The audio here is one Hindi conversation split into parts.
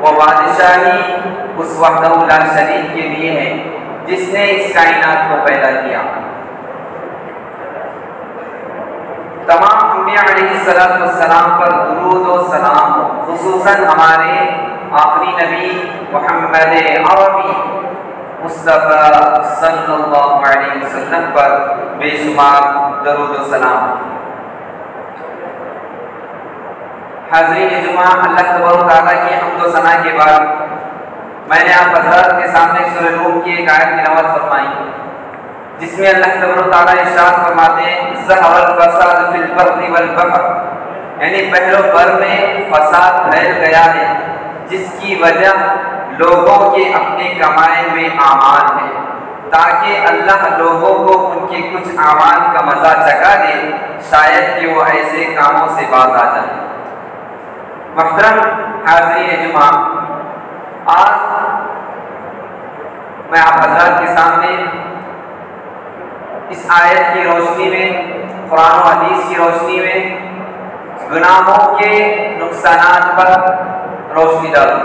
व बादशाही उस वहदउल्ला शरीफ के लिए है, जिसने इस कायनात को पैदा किया। तमाम सलाम पर दुरूद व सलाम, खुसूसन हमारे आखिरी नबी मोहम्मद अरबी मुस्तफ़ा सल्लल्लाहु अलैहि वसल्लम पर बेशुमार दरूद सलाम। हाजरीन जुमा अल्लाह तबारा की हमदो सना के बाद मैंने आप हज़रत के सामने सूर्य रूम की एक आयत तिलावत फरमाई, जिसमें अल्लाह तबारा इरशाद फरमाते हैं यानी पहलो बर में फसाद फैल गया है, जिसकी वजह लोगों के अपने कमाए हुए आमान है, ताकि अल्लाह लोगों को उनके कुछ आमान का मज़ा चखा दे, शायद कि वो ऐसे कामों से बाज आ जाए। मोहतरम हाजरीन जुमा आज मैं आप हजरात के सामने इस आयत की रोशनी में, कुरान हदीस की रोशनी में गुनाहों के नुकसान पर रोशनी डालूँ।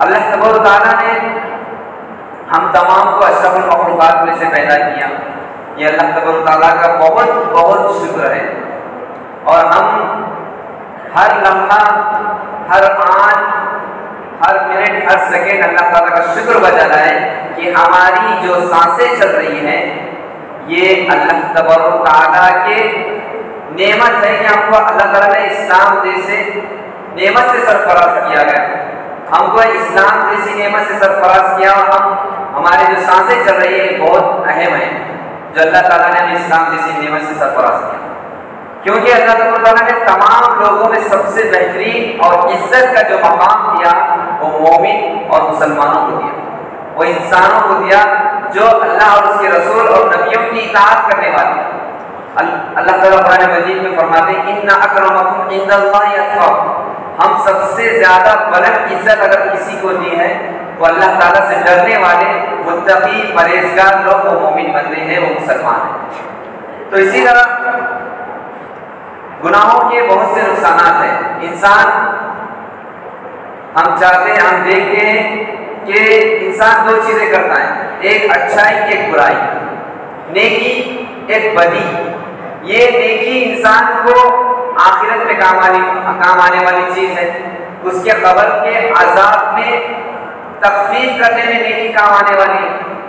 अल्लाह तबारा ने हम तमाम को अशरफुल मखलूक़ात में से पैदा किया। ये अल्लाह तबारा का बहुत बहुत शुक्र है। और हम हर लम्हा, हर आन, हर मिनट, हर सेकेंड अल्लाह ताला का शुक्र बजा रहा है कि हमारी जो साँसें चल रही हैं, ये अल्लाह तबारा के नेमत है कि हमको अल्लाह ताला ने इस्लाम जैसे नेमत से सरफराज किया गया हमको इस्लाम जैसी नेमत से सरफराज किया और हम, हमारे जो साँसें चल रही है बहुत अहम है, जो अल्लाह ताला ने हमें इस्लाम जैसी नेमत से सरफराज किया। क्योंकि अल्लाह ताला ने तमाम लोगों में सबसे बेहतरीन और इज़्ज़त का जो मकाम दिया, वो मोमिन और मुसलमानों को दिया। वो इंसानों को दिया जो अल्लाह और उसके रसूल और नबियों की इताअत करने वाले अल्लाह ताला मजीद में फरमाते हम सबसे ज़्यादा बुलंद इज़्ज़त अगर किसी को दी है तो अल्लाह ताला से डरने वाले मुत्तकी, परहेजगार लोग वो मोमिन बन रहे हैं, वो मुसलमान हैं। तो इसी तरह गुनाहों के बहुत से नुकसान हैं। इंसान, हम चाहते हैं, हम देखते हैं कि इंसान दो चीज़ें करता है। एक अच्छाई, एक बुराई। नेकी, एक बदी। ये नेकी इंसान को आखिरत में काम आने काम आने वाली चीज़ है। उसके कबर के आजाब में तकफीफ करने में नेकी काम आने वाली है।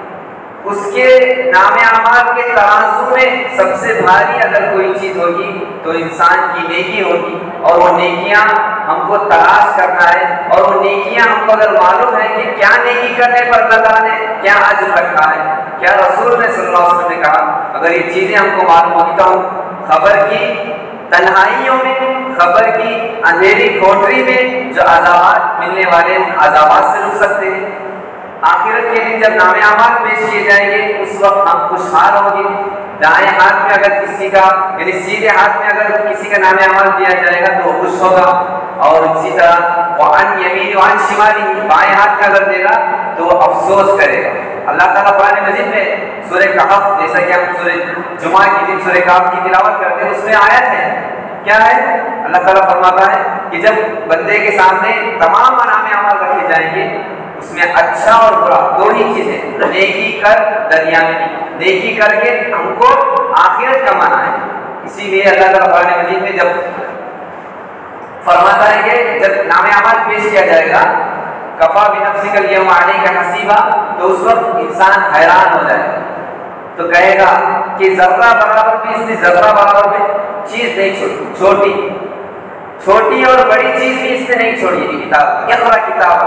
उसके नाम अमाल के तराजू में सबसे भारी अगर कोई चीज़ होगी तो इंसान की नेकी होगी। और वो नेकियाँ हमको तलाश करना है, और वो नेकियाँ हमको अगर मालूम है कि क्या नेकी करने पर अल्लाह ने क्या अजर रखा है, क्या रसूल ने सल्लल्लाहु ने कहा, अगर ये चीज़ें हमको मालूम होगी तो हम खबर की तन्हाइयों में, खबर की अंधेरी कोठरी में जो अजाबात मिलने वाले उन अजाबात से रुक सकते हैं। आखिरत के दिन जब नामे अमाल पेश किए जाएँगे, उस वक्त हम खुशहाल होंगे। दाएँ हाथ में अगर किसी का, यानी सीधे हाथ में अगर किसी का नामे अमाल दिया जाएगा तो खुश होगा। और इसी तरह वान यमीन वान शिमाली बाएँ हाथ का अगर देगा तो अफसोस करेगा। अल्लाह ताला कुरान मजीद में सूर्य कहफ, जैसा कि हम सूर्य जुमा के दिन सूर्य कहफ की तिलावत करते हैं, उसमें आयत है। क्या है? अल्लाह ताला फरमाता है कि जब बंदे के सामने तमाम अनाम अमल रखे जाएँगे उसमें अच्छा और बुरा दो ही चीज़ें नेकी कर दरिया में नेकी करके हमको आखिरत कमाना है। इसीलिए अल्लाह ताला कुरान मजीद में जब फरमाता है कि जब नाम अमल पेश किया जाएगा, कफा बिनफ्सिकल यौम आने का हसीबा तो उस वक्त इंसान हैरान हो जाए। तो कहेगा कि जर्रा बराबर भी इसने जर्रा बराबर में चीज़ नहीं छोड़ी छोटी छोटी और बड़ी चीज़ भी इसने नहीं छोड़ी ये किताब। यकरा किताब,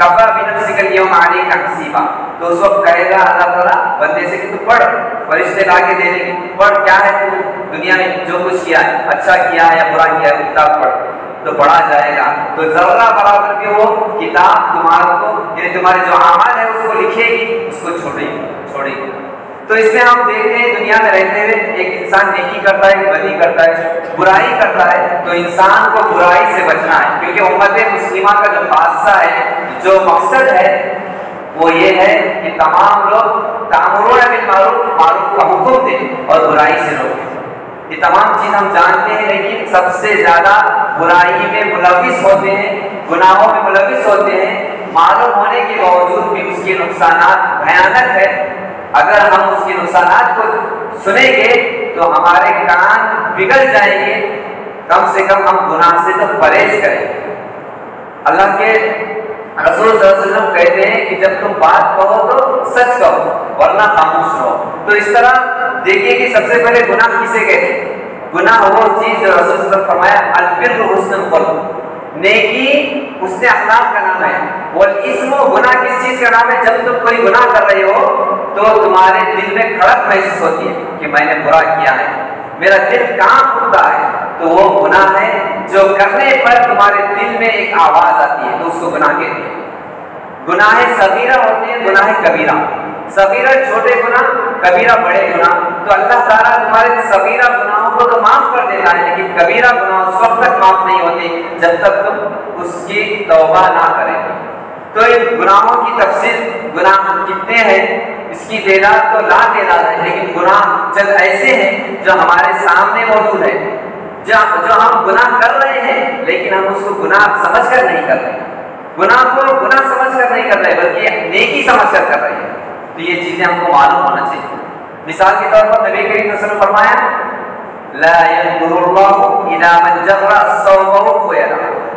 कफा बिनफ्सिकल आने का हसीबा तो उस वक्त कहेगा, अल्लाह ताला, बंदे से कि तू पढ़, फरिश्ते ला के दे। देंगे पढ़, क्या है तू? दुनिया में जो कुछ किया है अच्छा किया है या बुरा किया है, किताब पढ़। तो पढ़ा जाएगा। तो जर्रा बराबर की वो किताब तुम्हारे को, यानी तुम्हारे जो अमल है, उसको लिखेगी, उसको छोड़ेगी छोड़ेगी। तो इसमें हम देखते हैं, दुनिया में रहते हुए एक इंसान नेकी करता है बदी करता है, बुराई करता है तो इंसान को बुराई से बचना है। क्योंकि उम्मत मुस्लिमा का जो खादसा है, जो मकसद है, वो ये है कि तमाम लोग तामरों मारूफ मारूफ का हुक्म दें और बुराई से रोकें। ये तमाम चीज़ हम जानते हैं, लेकिन सबसे ज़्यादा बुराई में मुलविस होते हैं, गुनाहों में मुलविस होते हैं मालूम होने के बावजूद भी उसके नुकसान भयानक है। अगर हम उसके नुकसान को सुनेंगे तो हमारे कान बिगड़ जाएँगे। कम से कम हम गुनाह से तो परहेज करें। अल्लाह के रसूल कहते हैं कि जब तुम बात कहो तो सच कहो, वरना खामोश रहो। तो इस तरह देखिए कि सबसे पहले गुनाह किसे कहते हैं? गुनाह वो चीज़ जो रसूल फरमाया नेकी, उसने अखलाक का नाम है। वो इसम, गुनाह किस चीज़ का नाम है? जब तुम कोई गुनाह कर रहे हो तो तुम्हारे दिल में खड़क महसूस होती है कि मैंने बुरा किया है। मेरा दिल काम उठता है? तो वो गुनाह है जो करने पर तुम्हारे दिल में एक आवाज़ आती है तो उसको गुनाह कहते हैं। गुनाह सगीरा होते हैं, गुनाह कबीरा। सबीरा छोटे गुना कबीरा बड़े गुना तो अल्लाह ताला तुम्हारे सबीरा गुनाहों को तो माफ़ कर देता है, लेकिन कबीरा गुनाह उस वक्त तक माफ़ नहीं होते, जब तक तुम उसकी तौबा ना करें। तो इन गुनाहों की तफसील, गुनाह कितने हैं, इसकी तेदाद तो ला तेदाद है, लेकिन गुनाह चंद ऐसे हैं, जो हमारे सामने मौजूद है, जो जो हम गुनाह कर रहे हैं, लेकिन हम उसको गुनाह समझ कर नहीं कर रहे। गुनाह को गुनाह समझ कर नहीं कर रहे, बल्कि नेकी समझ कर कर रहे हैं। तो ये चीज़ें हमको मालूम होना चाहिए। मिसाल के तौर पर नबी करीम ने फरमाया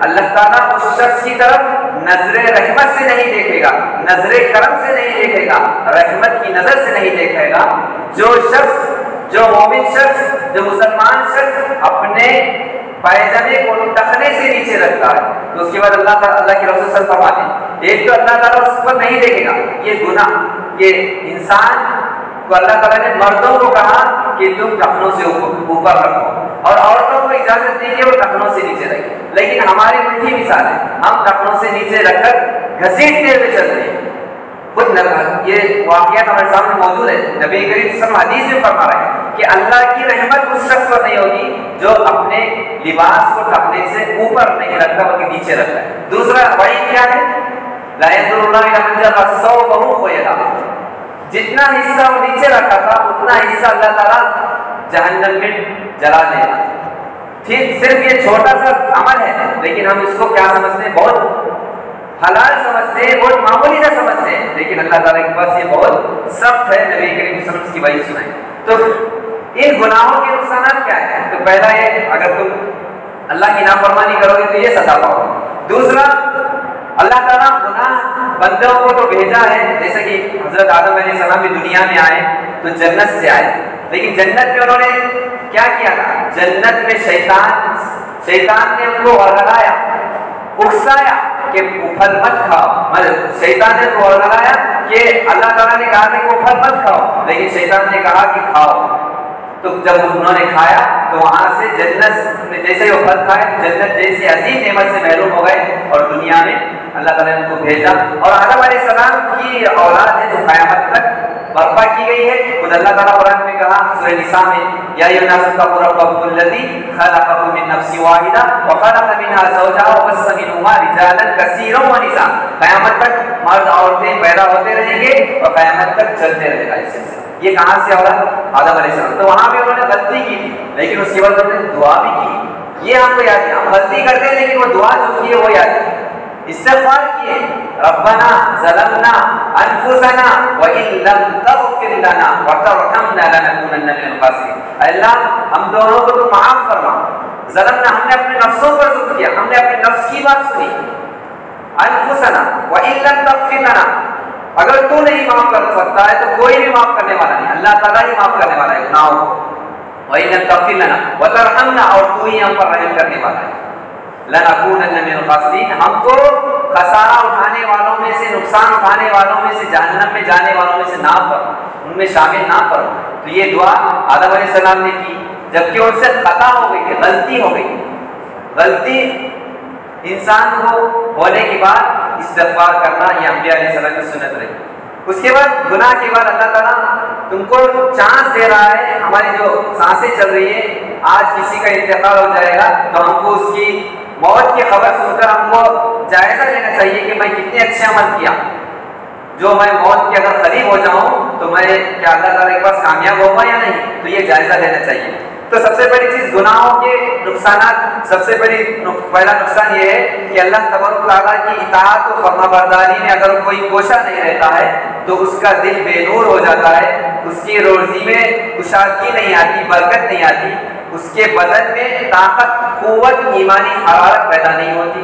अल्लाह ताला उस शख्स की तरफ़ नज़र रहमत से नहीं देखेगा, नज़र करम से नहीं देखेगा, रहमत की नज़र से नहीं देखेगा। जो शख्स, जो मोमिन शख्स, जो मुसलमान शख्स अपने पैजामे को टखने से नीचे रखता है तो उसके बाद अल्लाह अल्लाह के रसूल फरमाते एक तो अल्लाह ताला उस पर नहीं देखेगा, ये गुनाह। ये इंसान को अल्लाह तला ने मर्दों को कहा कि तुम टखनों से ऊपर रखो। और औरतों को इजाज़त दी कि वो टखनों से नीचे रखे। लेकिन हमारी उल्टी मिसाल है, हम टखनों से नीचे रखकर घसीटते हुए चलते हैं। खुद ये वाकिया हमारे सामने मौजूद है। नबी करीम हदीस में फरमा रहे हैं कि अल्लाह की रहमत उस शख्स पर नहीं होगी जो अपने लिबास को ढकने से ऊपर नहीं रखता, बल्कि नीचे रखता है। दूसरा, वही क्या है? जितना हिस्सा वो नीचे रखा था, उतना हिस्सा अल्लाह ताला जहन्नम में जला देगा ठीक, सिर्फ़ ये छोटा सा अमल है, लेकिन हम इसको क्या समझते हैं? बहुत हलाल समझते हैं, बहुत मामूली ना समझते हैं। लेकिन अल्लाह ताला के पास ये बहुत सख्त है, नबी करीम की वही सुनाई। तो इन गुनाहों के नुकसान क्या है? तो पहला ये, अगर तुम अल्लाह की नाफरमानी करोगे तो ये सजा पाओगे। दूसरा अल्लाह ताला गुनाह बंदों को तो भेजा है, जैसे कि हज़रत आदम सलाम भी दुनिया में आए तो जन्नत से आए। लेकिन जन्नत में उन्होंने क्या किया था? जन्नत में शैतान शैतान ने उनको हराया उकसाया कि फल मत खाओ। मतलब शैतान ने तो लगाया कि अल्लाह ताला ने कहा कि वो फल मत खाओ, लेकिन शैतान ने कहा कि खाओ। तो जब उन्होंने खाया तो वहाँ से जन्नत, जैसे वो फल खाए जन्नत जैसी अजीम नेमत से महरूम हो गए और दुनिया में अल्लाह ताला ने उनको भेजा। और आदम सलाम की औलाद है जो कयामत तक बर्पा की गई है। खुद अल्लाह ताला कुरान में कहा, सूरह निसा में, या अय्युहन्नास तक़ू रब्बकुम अल्लज़ी खलक़कुम मिन नफ्सिन वाहिदा व खलक़ मिनहा ज़ौजहा व बस्स मिनहुमा रिजालन कसीरन व निसा। कयामत तक मर्द औरतें पैदा होते रहेंगे और कयामत तक चलते रहेगा इस सिलसिले ये कहाँ से औलाद आदम अलैहिस्सलाम तो वहाँ भी उन्होंने गलती की थी, लेकिन उसके बाद उन्होंने दुआ भी की। ये हमको याद है, हम गलती करते हैं, लेकिन वो दुआ जो की है वो याद है। इस्तिगफार किए, रब्बना ज़लमना अनफुसना व इन लम तगफिर लना व तरहमना लनकुनन्ना मिनल खासिरीन। अल्लाह, हम दोनों को तो माफ़ फरमा। ज़लमना, हमने अपने नफ्सों पर जुल्म किया, हमने अपने नफ्स की बात सुनी। अनफुसना व इन लम तगफिर लना अगर तू नहीं माफ़ कर सकता है तो कोई भी माफ़ करने वाला नहीं। अल्लाह ताला ही माफ़ करने वाला है गुनाहों को व इन लम तगफिर लना व तरहमना और तू ही हम पर रहम करने वाला है। हमको खसारा उठाने वालों में से, नुकसान उठाने वालों में से, जहन्नम में जाने वालों में से ना पर उनमें शामिल ना पर तो ये दुआ आदम सलाम ने की, जबकि उनसे खता हो गई गलती हो गई। गलती इंसान को होने के बाद इस्तफार करना ये अम्बिया की सुनत रही। उसके बाद गुनाह के बाद अल्लाह ताला तुमको चांस दे रहा है, हमारी जो साँसें चल रही है, आज किसी का इंतकाल हो जाएगा तो हमको उसकी मौत की खबर सुनकर हमको जायजा लेना चाहिए कि मैं कितने अच्छे अमल किया। जो मैं मौत के अगर करीब हो जाऊँ तो मैं क्या अल्लाह ताला के पास कामयाब होगा या नहीं? तो ये जायजा लेना चाहिए। तो सबसे बड़ी चीज़ गुनाहों के नुकसान सबसे बड़ी पहला नुकसान ये है कि अल्लाह तबारा की इतात और फर्माबरदारी में अगर कोई कोशा नहीं रहता है तो उसका दिल बेनूर हो जाता है। उसकी रोजी में कुशादगी नहीं आती, बरकत नहीं आती। उसके बदन में ताकत कुत ईमानी हरारत पैदा नहीं होती।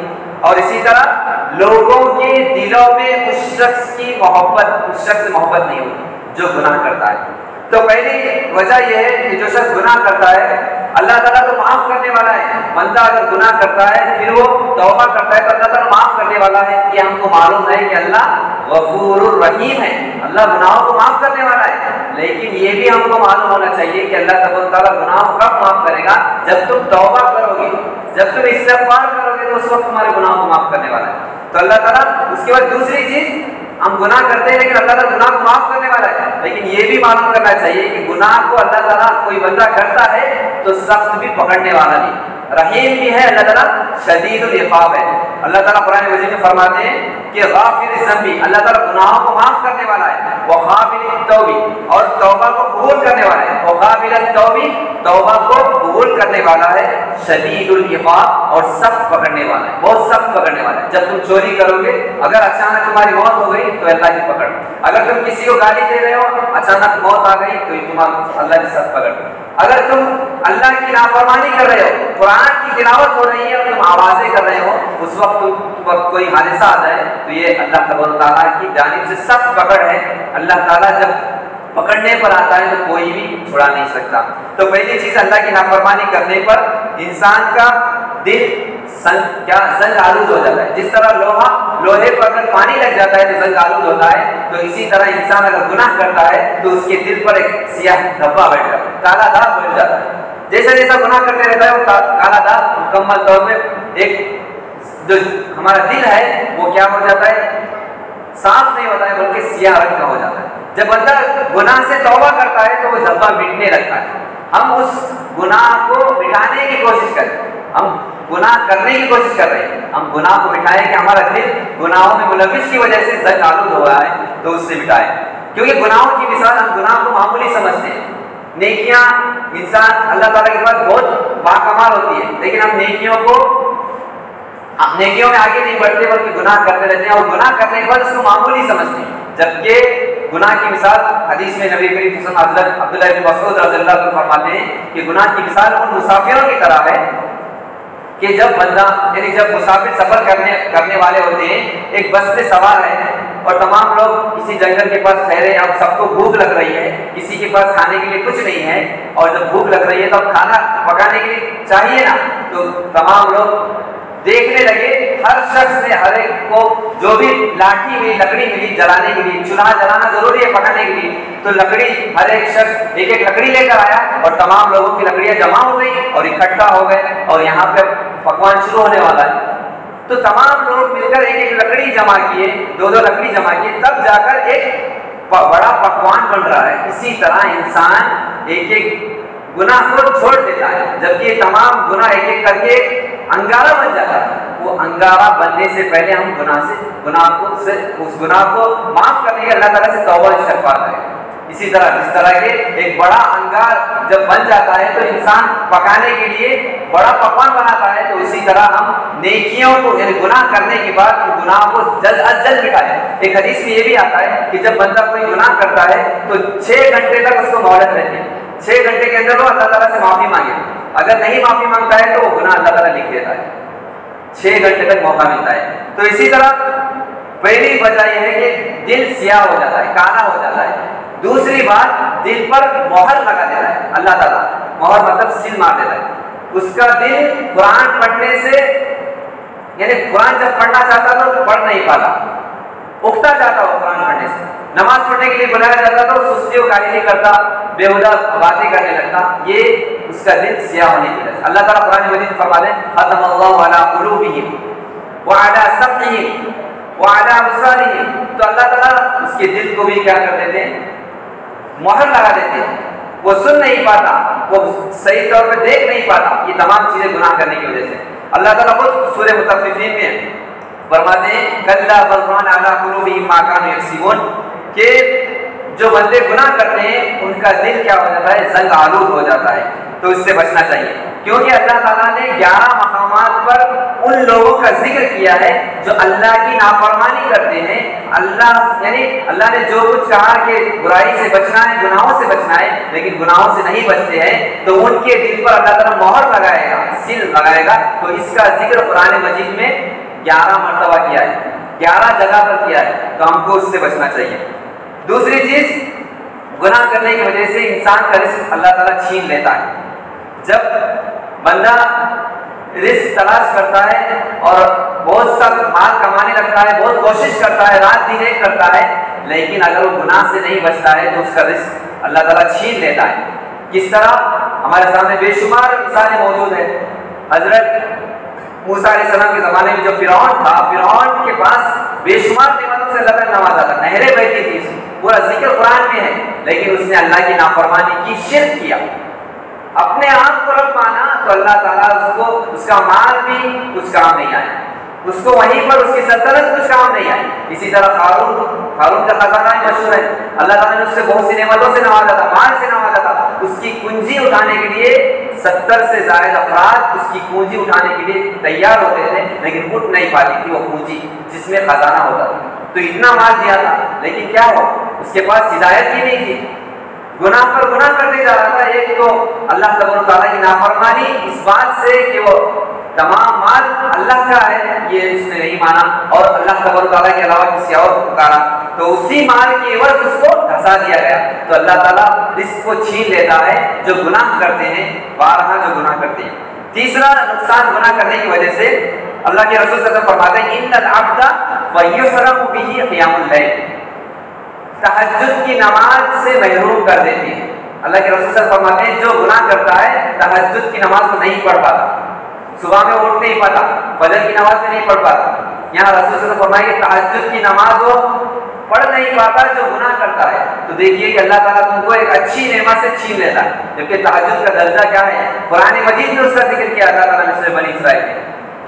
और इसी तरह लोगों के दिलों में उस शख्स की मोहब्बत, उस शख्स मोहब्बत नहीं होती, जो गुनाह करता है। तो पहली वजह यह है कि जो शख्स गुनाह करता है, अल्लाह ताला तो माफ़ करने वाला है। बंदा अगर गुनाह करता है, फिर वो तौबा करता है तो अल्लाह ताला माफ़ करने वाला है कि हमको मालूम है कि अल्लाह गफूर रहीम है। अल्लाह गुनाहों को माफ़ करने वाला है। लेकिन ये भी हमको मालूम होना चाहिए कि अल्लाह ताला गुनाहों कब माफ़ करेगा? जब तुम तौबा करोगे, जब तुम इस्तेफार करोगे तो उस वक्त तुम्हारे गुनाहों को माफ़ करने वाला है। तो अल्लाह ताला, उसके बाद दूसरी चीज़ हम गुनाह करते हैं, लेकिन अल्लाह गुनाह को माफ़ करने वाला है। लेकिन ये भी मालूम करना चाहिए कि गुनाह को अल्लाह तला कोई बंदा करता है तो सख्त भी पकड़ने वाला नहीं। रहीम भी है, अल्लाह ताला शदीदुल इकाब है। अल्लाह ताला कुरान मजीद में फरमाते हैं कि गाफिर ज़म्बी, अल्लाह ताला गुनाहों को माफ़ करने वाला है। वो काबिल तौबी, और तौबा को कबूल करने वाला है। वो काबिल तौबी, तौबा को कबूल करने वाला है, शदीदुल इकाब और सख्त पकड़ने वाला है। बहुत सख्त पकड़ने वाला है। जब तुम चोरी करोगे, अगर अचानक तुम्हारी मौत हो गई तो अल्लाह की पकड़। अगर तुम किसी को गाली दे रहे हो, अचानक मौत आ गई तो तुम्हारा अल्लाह की सख्त पकड़। अगर तुम अल्लाह की नाफरमानी कर रहे हो, कुरान की गिरावट हो रही है और तुम आवाज़ें कर रहे हो, उस वक्त वक्त कोई हादसा आ जाए तो ये अल्लाह तबारा की जानब से सख्त पकड़ है। अल्लाह ताला जब पकड़ने पर आता है तो कोई भी छुड़ा नहीं सकता। तो पहली चीज़ अल्लाह की नाफरमानी करने पर इंसान का दिल सन क्या जंग आलूद हो जाता है? जिस तरह लोहा, लोहे पर अगर पानी लग जाता है तो जंग आलूद होता है। तो इसी तरह इंसान अगर गुनाह करता है तो उसके दिल पर एक सियाह धब्बा बैठ जाता है। काला दाग बैठ जाता है। जैसा जैसा गुनाह करते रहता है, वो काला दाग मुकम्मल तौर में एक जो हमारा दिल है, वो क्या हो जाता है? साफ़ नहीं होता है, बल्कि सियाह रंग का हो जाता है। जब बंदा गुनाह से तौबा करता है तो वो धब्बा मिटने लगता है। हम उस गुनाह को मिटाने की कोशिश करें। हम गुनाह करने की कोशिश कर रहे हैं। हम गुनाह को मिटाएँ कि हमारा दिल गुनाहों में मुलविस की वजह से जंग आलूद हो रहा है तो उससे मिटाएँ। क्योंकि गुनाहों की मिसाल हम गुनाह को मामूली समझते हैं। नेकियाँ, इंसान अल्लाह ताला के पास बहुत बाकमाल होती है। लेकिन हम नेकियों को, हम नेकियों में आगे नहीं बढ़ते, बल्कि गुनाह करते रहते हैं और गुनाह करने के बाद उसको मामूली समझते हैं। जबकि गुनाह की मिसाल हदीस में नबी करीम हज़रत मसऊद रज़ियल्लाहु अन्हु फरमाते हैं कि गुनाह की मिसाल उन मुसाफिरों की तरह है कि जब बंदा, यानी जब मुसाफिर सफ़र करने करने वाले होते हैं, एक बस पे सवार है, और तमाम लोग इसी जंगल के पास ठहरे हैं अब सबको भूख लग रही है किसी के पास खाने के लिए कुछ नहीं है, और जब भूख लग रही है तो खाना पकाने के लिए चाहिए ना तो तमाम लोग देखने लगे हर शख्स ने हर एक को जो भी लाठी मिली, लकड़ी मिली, जलाने के लिए, चूल्हा जलाना ज़रूरी है पकाने के लिए। तो लकड़ी, हर एक शख्स एक एक लकड़ी लेकर आया और तमाम लोगों की लकड़ियाँ जमा हो गई और इकट्ठा हो गए और यहाँ पे पकवान शुरू होने वाला है। तो तमाम लोग मिलकर एक एक लकड़ी जमा किए दो दो लकड़ी जमा किए, तब जाकर एक बड़ा पकवान बन रहा है। इसी तरह इंसान एक एक गुनाह को छोड़ देता है, जबकि तमाम गुनाह एक एक करके अंगारा बन जाता है। वो अंगारा बनने से पहले हम गुनाह से, गुनाह को से, उस गुनाह को माफ़ करने के अल्लाह ताला से तौबा इस्तगफार करें। इसी तरह, जिस तरह के एक बड़ा अंगार जब बन जाता है तो इंसान पकाने के लिए बड़ा पकवान बनाता है तो इसी तरह हम नेकियों को, यानी गुनाह करने के बाद उन गुनाह को जल्द अज जल्द मिटाए। एक हदीस में ये भी आता है कि जब बंदा कोई गुनाह करता है तो छह घंटे तक उसको मोहलत रहती है। छह घंटे के अंदर वो अल्लाह ताला से माफ़ी मांगे। अगर नहीं माफ़ी माँगता है तो वो गुना अल्लाह ताला लिख देता है। छह घंटे तक मौका मिलता है। तो इसी तरह पहली वजह यह है कि दिल सियाह हो जाता है, काला हो जाता है। दूसरी बात, दिल पर मोहर लगा देता है, अल्लाह ताला। मोहर मतलब सिल मार देता है। उसका दिल कुरान पढ़ने से, यानी कुरान जब पढ़ना चाहता था तो पढ़ नहीं पाता। उगता जाता हो कुरान पढ़ने से। नमाज़ पढ़ने के लिए बुलाया जाता था, सुस्ती और काहिली करता बेहुदा बातें करने लगता, ये उसका दिल सिया होने की वजह अल्लाह ताला कुरान मजीद फरमा दे खत्म अल्लाह अला कुलूबिहिम व अला सबइहिम व अला अबसारिहिम। तो अल्लाह ताला उसके दिल को भी क्या कर देते हैं? मोहर लगा देते हैं। वो सुन नहीं पाता, वो सही तौर पे देख नहीं पाता, ये तमाम चीज़ें गुनाह करने की वजह से। अल्लाह ताला खुद सूर्य मुतफिफीन में फरमाते हैं, कल्ला बलरान अला कुलूबी मा कानू यक्सिबून कि जो बंदे गुनाह करते हैं, उनका दिल क्या हो जाता है? जंग आलूद हो जाता है। तो इससे बचना चाहिए। क्योंकि अल्लाह ताला ने 11 मकामात पर उन लोगों का ज़िक्र किया है, जो अल्लाह की नाफरमानी करते हैं। अल्लाह, यानी अल्लाह ने जो कुछ कहा कि बुराई से बचना है, गुनाहों से बचना है, लेकिन गुनाहों से नहीं बचते हैं तो उनके दिल पर अल्लाह ताला मोहर लगाएगा, सील लगाएगा। तो इसका ज़िक्र कुरान मजीद में ग्यारह मरतबा किया है। ग्यारह जगह पर किया है तो हमको उससे बचना चाहिए। दूसरी चीज़, गुनाह करने की वजह से इंसान का रिस्क अल्लाह ताला छीन लेता है। जब बंदा रिस्क तलाश करता है और बहुत सा माल कमाने लगता है, बहुत कोशिश करता है, रात दिन एक करता है, लेकिन अगर वो गुनाह से नहीं बचता है तो उसका रिस्क अल्लाह ताला छीन लेता है। किस तरह? हमारे सामने बेशुमार मिसालें मौजूद है। हज़रत मूसा के ज़माने में जो फिरौन था, फिरौन के पास बेशुमार निमतों से अल्लाह नवाजा था। नहरें बहती थी, पूरा ज़िक्र कुरान में है, लेकिन उसने अल्लाह की नाफरमानी की, शिरक किया। अपने आप को रब माना तो अल्लाह ताला उसको, उसका माल भी कुछ काम नहीं आया। उसको वहीं पर उसकी सल्तनत कुछ काम नहीं आई। इसी तरह कारून कारून का खजाना मशहूर है। अल्लाह ताला ने उससे बहुत सी नेमतों से नवाजा था, माल से नवाजा था। उसकी कुंजी उठाने के लिए सत्तर से ज़्यादा अफराद उसकी पूंजी उठाने के लिए तैयार होते थे, लेकिन उठ नहीं पाती थी वो पूंजी जिसमें खजाना होता था। तो इतना माल दिया था, लेकिन क्या हुआ? उसके पास हिदायत ही नहीं थी। गुनाह पर गुनाह करते जा रहा था। एक तो अल्लाह तबाला की नाफरमानी इस बात से कि वो तमाम माल अल्लाह का है, ये उसने नहीं माना, और अल्लाह तबाला के अलावा किसी और पुकारा। तो उसी माल की एवज उसको धसा दिया गया। तो अल्लाह ताला इसको छीन लेता है, जो गुनाह करते हैं, बारहा जो गुनाह करते हैं। तीसरा नुकसान गुनाह करने की वजह से अल्लाह के रसूल फरमाते हैं इन अब्दा व युहरम बिही क़ियामुल लैल। तहज्जुद की नमाज़ से महरूम कर देती है। अल्लाह के रसूल फरमाते हैं, जो गुनाह करता है, तहज्जुद की नमाज़ को नहीं पढ़ पाता। सुबह में उठ नहीं पाता, फजर की नमाज़ में नहीं पढ़ पाता। यहाँ रसूल फरमाए तहज्जुद की नमाज़ वो पढ़ नहीं पाता जो गुनाह करता है। तो देखिए कि अल्लाह ताला तुमको एक अच्छी नेमत से छीन लेता जबकि तहज्जुद का दर्जा क्या है? कुरान मजीद में उसका ज़िक्र किया अल्लाह ताला ने बनी इसराइल में।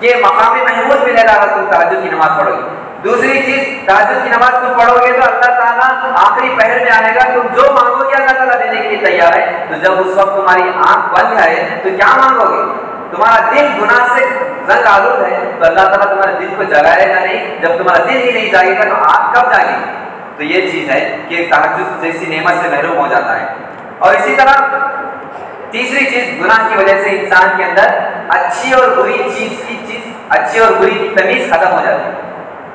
कि मकाम महमूद मिलेगा अगर तुम तहज्जुद की नमाज़ पढ़ोगे। दूसरी चीज़ ताजुद की नमाज़ तुम पढ़ोगे तो अल्लाह ताला आखिरी पहर में आएगा तुम जो मांगोगे अल्लाह ताला देने के लिए तैयार है। तो जब उस वक्त तुम्हारी आँख बंद है तो क्या मांगोगे? तुम्हारा दिल गुनाह से जंग आलूद है। तो अल्लाह ताला तुम्हारे दिल को जगाएगा नहीं। जब तुम्हारा दिल ही नहीं जागेगा तो आँख कब जाएगी तो ये चीज़ है कि तहजुद जैसी नेमत से महरूम हो जाता है। और इसी तरह तीसरी चीज़, गुनाह की वजह से इंसान के अंदर अच्छी और बुरी चीज़ की चीज़, अच्छी और बुरी की तमीज खत्म हो जाती है।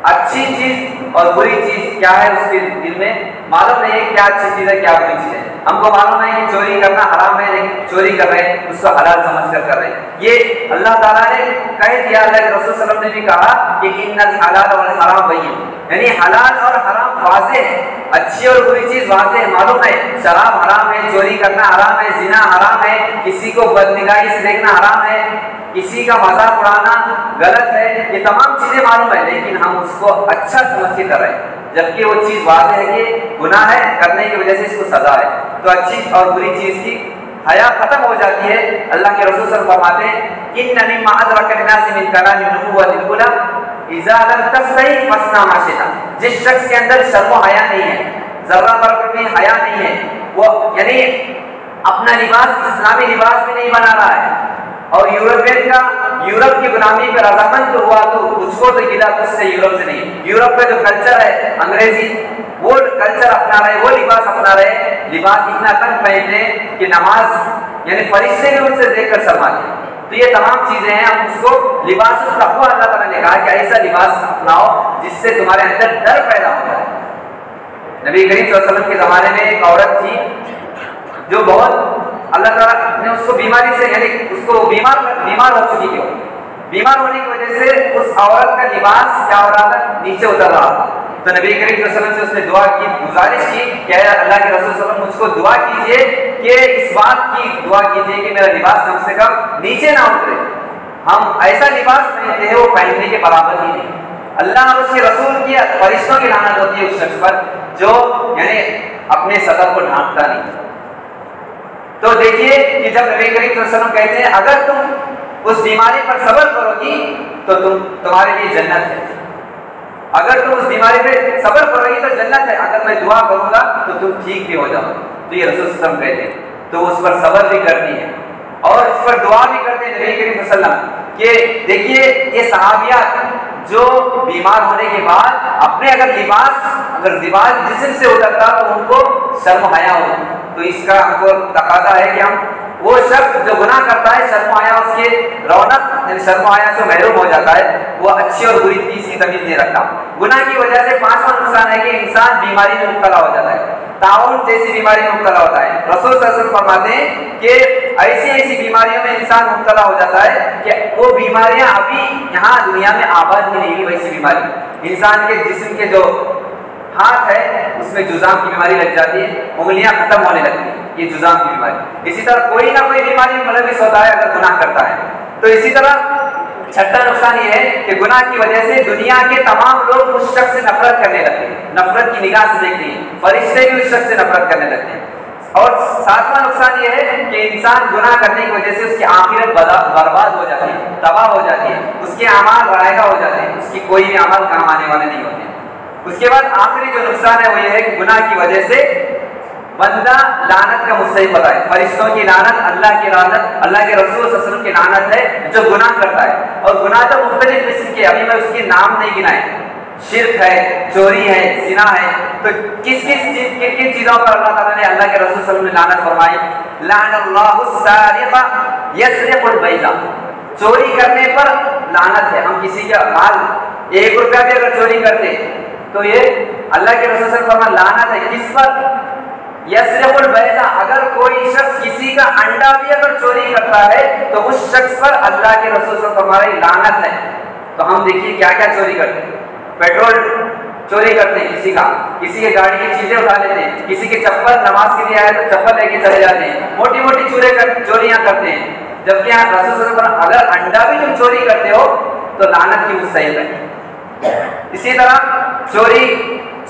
अच्छी चीज़ और बुरी चीज़ क्या है उसके दिल में? मालूम नहीं है क्या अच्छी चीज़ है, क्या बुरी चीज़ है। हमको मालूम है कि चोरी करना हराम है, लेकिन चोरी कर रहे हैं, उसको हलाल समझ कर कर रहे हैं। ये अल्लाह ताला ने कह दिया, अल्लाह के रसूल सल्लल्लाहु ने भी कहा कि इन्नल हलाल और हराम वही है। यानी हलाल और हराम वाजे है। अच्छी और बुरी चीज़ वाजे है, मालूम है। शराब हराम है, चोरी करना हराम है, जिना हराम है, किसी को बदनिगाही से देखना हराम है, किसी का मज़ाक उड़ाना गलत है, ये तमाम चीज़ें मालूम है, लेकिन हम उसको अच्छा समझ के कर रहे हैं। जबकि वो चीज़ वाजह है कि गुनाह है, करने की वजह से इसको सजा है। तो अच्छी और बुरी चीज़ की हया खत्म हो जाती है। अल्लाह के रसूल सर फरमाते हैं इन नमी तस्तई फसना माशिता जिस शख्स के अंदर शर्म हया नहीं है, जर्रा पर भी हया नहीं है, वो यानी अपना लिबास इस्लामी लिबास भी नहीं बना रहा है। और यूरोपियन का यूरोप की गुलामी पर रजामंद हुआ तो उसको तो गिला तुझसे यूरोप से नहीं। यूरोप का जो कल्चर है, अंग्रेज़ी, वो कल्चर अपना रहे, वो लिबास अपना रहे। लिबास इतना तंग पहनते कि नमाज़, यानी फरिश्ते भी उनसे देखकर शर्माते तो ये तमाम चीज़ें हैं, हम उसको लिबास अल्लाह ताला ने कहा कि ऐसा लिबास अपनाओ जिससे तुम्हारे अंदर डर पैदा होता है नबी करीम के ज़माने में एक औरत थी, जो बहुत अल्लाह ताला ने उसको बीमारी से, यानी उसको बीमार बीमार हो चुकी थी बीमार होने की वजह से उस औरत का लिबास क्या हो रहा था? नीचे उतर रहा था। तो नबी करीम वसल्लम से उसने दुआ की, गुजारिश की कि अल्लाह के रसूल वसल्लम, मुझको दुआ कीजिए कि इस बात की दुआ कीजिए कि मेरा लिबास कम से कम नीचे ना उतरे। हम ऐसा लिबास पहनते हैं, वो पहनने के बराबर ही नहीं। अल्लाह और उसके रसूल की फरिश्तों की लानत होती है उस शख्स पर, जो, यानी अपने सदर को ढांकता नहीं। तो देखिए कि जब नबी करीम कहते हैं, अगर तुम उस बीमारी पर सबर करोगी तो तुम, तुम्हारे लिए जन्नत है। अगर तुम उस बीमारी पे सबर करोगी तो जन्नत है। अगर मैं दुआ करूँगा तो तुम ठीक भी हो जाओ। तो ये रसूल कहते हैं। तो उस पर सबर भी करनी है। और इस पर दुआ भी करते हैं नबी करीम वसल्लम कि देखिए, ये सहाबिया जो बीमार होने के बाद, अपने अगर लिबास अगर लिबास जिसम से उतरता तो उनको शर्म हया हो। तो इसका हमको तकाजा है कि हम वो शख्स जो गुनाह करता है, शर्म आया उसके, रौनक शर्म आया से महरूम हो जाता है, वो अच्छी और बुरी चीज़ की तमीज नहीं रखता। गुनाह की वजह से पांचवा नुकसान है कि इंसान बीमारी में मुबतला हो जाता है। ताउन जैसी बीमारी में मुबतला होता है। रसूल फरमाते हैं कि ऐसी ऐसी बीमारियों में इंसान मुबतला हो जाता है कि वो बीमारियाँ अभी यहाँ दुनिया में आबाद ही नहीं हुई, वैसी बीमारी। इंसान के जिसम के जो हाथ है उसमें जुजाम की बीमारी लग जाती है, उंगलियाँ खत्म होने लगती है। ये जुजाम की बीमारी। इसी तरह कोई ना कोई बीमारी मुलविस होता है अगर गुनाह करता है। तो इसी तरह छठा नुकसान ये है कि गुनाह की वजह से दुनिया के तमाम लोग उस शख्स से नफरत करने लगते हैं। नफरत की निगाह से देखते हैं। फरिश्ते भी उस शख्स से नफरत करने लगते हैं। और सातवां नुकसान ये है कि इंसान गुनाह करने की वजह से उसकी आखिरत बर्बाद हो जाती है, तबाह हो जाती है। उसके अमाल रायगा हो जाते हैं। उसकी कोई भी अमल काम आने वाले नहीं होते। उसके बाद आखिरी जो नुकसान है वो ये है कि गुनाह की वजह से बंदा लानत का मुस्तक है। फरिश्तों की लानत, अल्लाह की लानत, अल्लाह के रसूल की लानत है जो गुनाह करता है। और गुनाह तो मुख्तलिफ़ किस्म के अभी मैं उसके नाम नहीं गिनाए। शिरक है, चोरी है सिना है तो किस किस चीज़ किन किन चीज़ों पर अल्लाह ताला ने अल्लाह के रसूल ने लानत फरमाई? लान चोरी करने पर लानत है। हम किसी का माल एक रुपया भी अगर चोरी करते तो ये अल्लाह के रसूल फरमा लानत है किस पर यसरफुल बैजा, अगर कोई शख्स किसी का अंडा भी अगर चोरी करता है तो उस शख्स पर अल्लाह के रसूल फरमाई लानत है। तो हम देखिए क्या क्या चोरी करते हैं। पेट्रोल चोरी करते हैं किसी का, किसी के गाड़ी की चीज़ें उठा लेते हैं, किसी के चप्पल नमाज़ के लिए आए तो चप्पल लेके चले जाते हैं मोटी मोटी चोरी कर, चोरियाँ करते हैं। जबकि यहाँ रसूल अगर अंडा भी तुम चोरी करते हो तो लानत की मुस्तैद है। इसी तरह चोरी,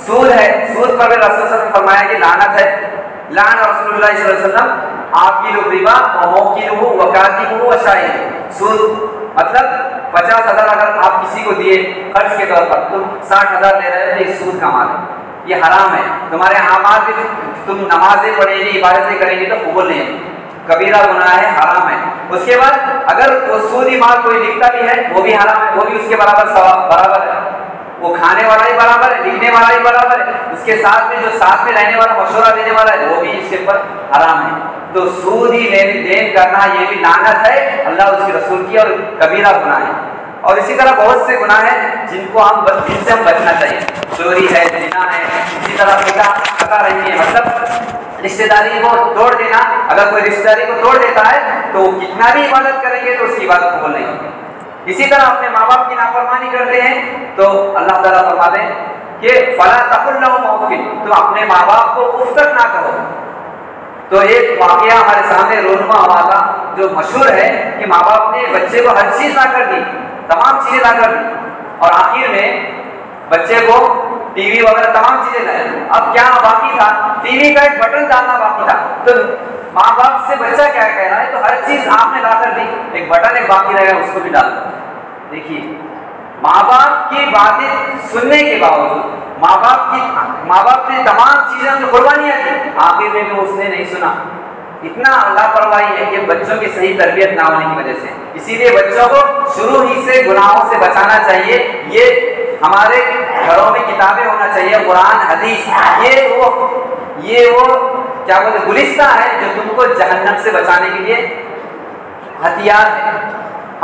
सूद है, सूद पर भी रसूल फरमाया कि लानत है। लान रसूलुल्लाह सल्लल्लाहु अलैहि वसल्लम आपकी लोग रिबा और मौकिलहु वकातिबहु व शाहिद सूद मतलब पचास हज़ार अगर आप किसी को दिए खर्च के तौर पर तुम साठ हज़ार ले रहे हो तो सूद का माल है। ये हराम है। तुम्हारे आमाल भी तुम नमाजें पढ़ेगी, इबादतें करेंगे तो कबूल नहीं कबीरा गुनाह है, हराम है। उसके बाद अगर वो सूदी माल कोई लिखता भी है, वो भी हराम है, वो भी उसके बराबर सवाब, बराबर है। वो खाने वाला ही बराबर है, लिखने वाला ही बराबर है। उसके साथ में जो साथ में रहने वाला, मशवरा देने वाला है, वो भी इसके ऊपर हराम है। तो सूद ही लेन देन करना ये भी लानत है, अल्लाह उसके रसूल की और कबीरा गुनाह है। और इसी तरह बहुत से गुनाह हैं जिनको हम बस जिनसे हम बचना चाहिए। चोरी है, जिना है, इसी तरह पिता पता रही है। मतलब रिश्तेदारी को तोड़ देना, अगर कोई रिश्तेदारी को तोड़ देता है तो कितना भी इबादत करेंगे तो उसकी बात कबूल नहीं होगी। इसी तरह अपने माँ बाप की नाफरमानी करते हैं तो अल्लाह ताला फरमा दें कि फला तकुल्ला मौफिल तुम अपने माँ बाप को उफ तक ना करो। तो एक वाक्य हमारे सामने रोनमा हुआ था जो मशहूर है कि माँ बाप ने बच्चे को हर चीज़ ना कर दी। तमाम चीज़ें ला कर और आखिर में बच्चे को टीवी वगैरह तमाम चीज़ें लाए अब क्या बाकी था? टीवी का एक बटन डालना बाकी था। तो माँ बाप से बच्चा क्या कह रहा है? तो हर चीज़ आपने ला कर दी। एक बटन एक बाकी रहेगा, उसको भी डाल। देखिए माँ बाप की बातें सुनने के बावजूद माँ बाप की माँ बाप ने तमाम चीज़ें जो कुर्बानियाँ दी, आखिर में उसने नहीं सुना। इतना लापरवाही है कि बच्चों की सही तरबियत ना होने की वजह से। इसीलिए बच्चों को शुरू ही से गुनाहों से बचाना चाहिए। ये हमारे घरों में किताबें होना चाहिए, कुरान, हदीस। ये वो ये वो, क्या बोलते गुलिस्ता है जो तुमको जहन्नम से बचाने के लिए हथियार है।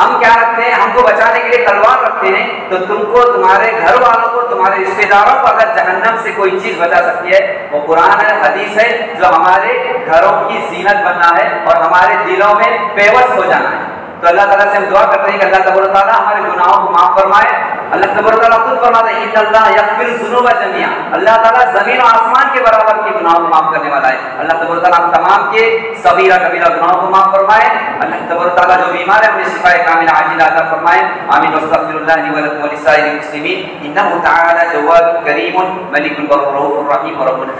हम क्या रखते हैं? हमको बचाने के लिए तलवार रखते हैं। तो तुमको, तुम्हारे घर वालों को, तुम्हारे रिश्तेदारों को अगर जहन्नम से कोई चीज़ बचा सकती है, वो कुरान है, हदीस है, जो हमारे घरों की जीनत बनना है और हमारे दिलों में पेवस हो जाना है। तो अल्लाह ताला से हम दुआ करते हैं कि अल्लाह तबार ताला हमारे गुनाहों को माफ़ फरमाए। अल्लाह तबार ताला खुद फरमाते हैं अल्लाह यगफिर जुनूब जमिया अल्लाह ताला ज़मीन और आसमान के बराबर के गुनाहों को माफ़ करने वाला है। अल्लाह तबार ताला हम तमाम के सगीरा कबीरा गुनाहों को माफ़ फरमाए। अल्लाह तबार ताला जो बीमार है उन्हें शिफाए कामिल आजिल अता फरमाए। आमीन। वस्तगफिरुल्लाह ली व लकुम व लिसाइरिल मुस्लिमीन। इन्नहु तआला जवाद करीम मलिकुल बर्र रहीम व रब्बुल